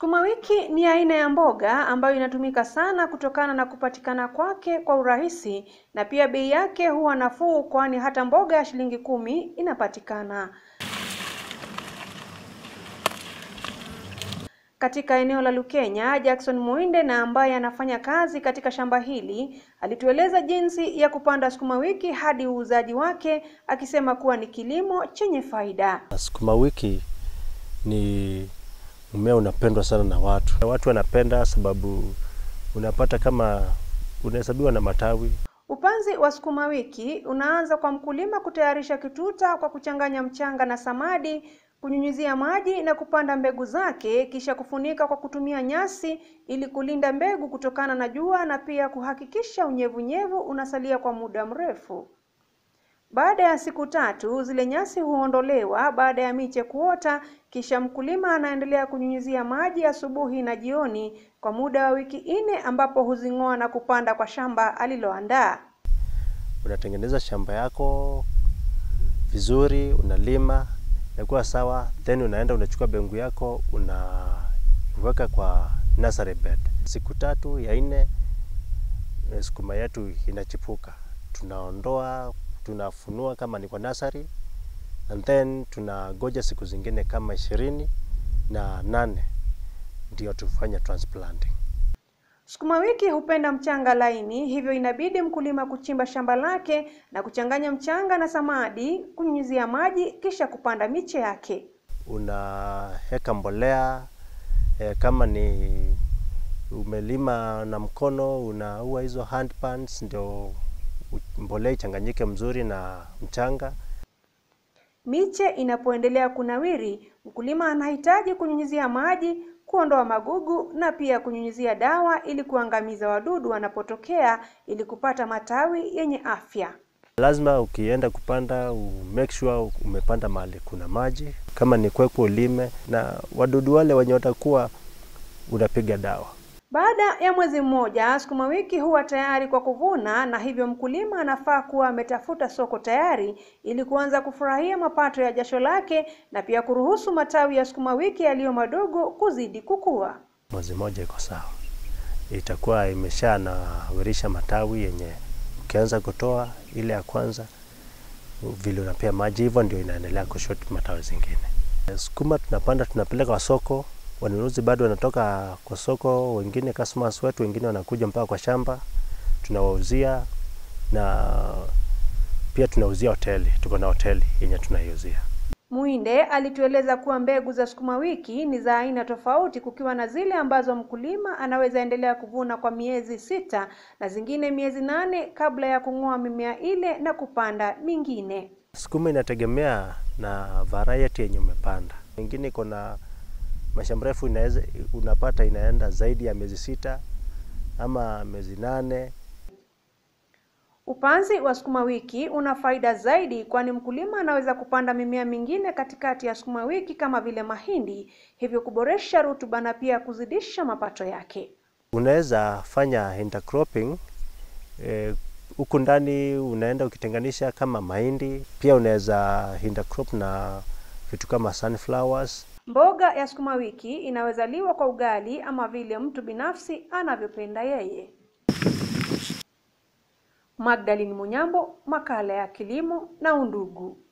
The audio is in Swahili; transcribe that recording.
Sukuma wiki ni aina ya mboga ambayo inatumika sana kutokana na kupatikana kwake kwa urahisi na pia bei yake huwa nafuu kwani hata mboga ya shilingi kumi inapatikana. Katika eneo la Lukenya, Jackson Muinde na ambaye anafanya kazi katika shamba hili alitueleza jinsi ya kupanda sukuma wiki hadi uuzaji wake akisema kuwa ni kilimo chenye faida. Sukuma wiki ni mmea unapendwa sana na watu. Watu wanapenda sababu unapata kama unahesabiwa na matawi. Upanzi wa sukuma wiki unaanza kwa mkulima kutayarisha kituta kwa kuchanganya mchanga na samadi, kunyunyizia maji na kupanda mbegu zake, kisha kufunika kwa kutumia nyasi ili kulinda mbegu kutokana na jua na pia kuhakikisha unyevunyevu unasalia kwa muda mrefu. Baada ya siku tatu zile nyasi huondolewa baada ya miche kuota, kisha mkulima anaendelea kunyunyizia maji asubuhi na jioni kwa muda wa wiki nne, ambapo huzing'oa na kupanda kwa shamba aliloandaa. Unatengeneza shamba yako vizuri, unalima inakuwa sawa, then unaenda unachukua bengu yako unaweka kwa nursery bed. Siku tatu ya nne sukuma yetu inachipuka, tunaondoa tunafunua kama ni kwa nasari, and then tunagoja siku zingine kama ishirini na nane ndio tufanya transplanting. Sukuma wiki hupenda mchanga laini, hivyo inabidi mkulima kuchimba shamba lake na kuchanganya mchanga na samadi, kunyunyizia maji kisha kupanda miche yake. Unaweka mbolea e, kama ni umelima na mkono unaua hizo hand pans ndio mbolea ichanganyike mzuri na mchanga. Miche inapoendelea kunawiri, mkulima anahitaji kunyunyizia maji, kuondoa magugu na pia kunyunyizia dawa ili kuangamiza wadudu wanapotokea ili kupata matawi yenye afya. Lazima ukienda kupanda make sure umepanda mahali kuna maji, kama ni kwekwe ulime, na wadudu wale wenye watakuwa unapiga dawa. Baada ya mwezi mmoja, sukuma wiki huwa tayari kwa kuvuna na hivyo mkulima anafaa kuwa ametafuta soko tayari ili kuanza kufurahia mapato ya jasho lake na pia kuruhusu matawi ya sukuma wiki yaliyo madogo kuzidi kukua. Mwezi mmoja iko sawa, itakuwa imesha nawirisha matawi yenye ukianza kutoa ile ya kwanza, vile unapea maji hivyo ndio inaendelea kushot matawi zingine. Sukuma tunapanda tunapeleka soko wanunuzi bado wanatoka kwa soko, wengine customers wetu wengine wanakuja mpaka kwa shamba, tunawauzia na pia tunauzia hoteli. Tuko na hoteli yenye tunaiuzia. Muinde alitueleza kuwa mbegu za sukuma wiki ni za aina tofauti, kukiwa na zile ambazo mkulima anaweza endelea kuvuna kwa miezi sita na zingine miezi nane kabla ya kung'oa mimea ile na kupanda mingine. Sukuma inategemea na variety yenye umepanda, mingine iko na mashamba mrefu inaweza unapata inaenda zaidi ya miezi sita ama miezi nane. Upanzi wa sukuma wiki una faida zaidi, kwani mkulima anaweza kupanda mimea mingine katikati ya sukuma wiki kama vile mahindi, hivyo kuboresha rutuba na pia kuzidisha mapato yake. Unaweza fanya intercropping huku e, ndani unaenda ukitenganisha kama mahindi, pia unaweza intercrop na vitu kama sunflowers. Mboga ya sukuma wiki inaweza liwa kwa ugali ama vile mtu binafsi anavyopenda yeye. Magdalene Munyambo, makala ya kilimo na Undugu.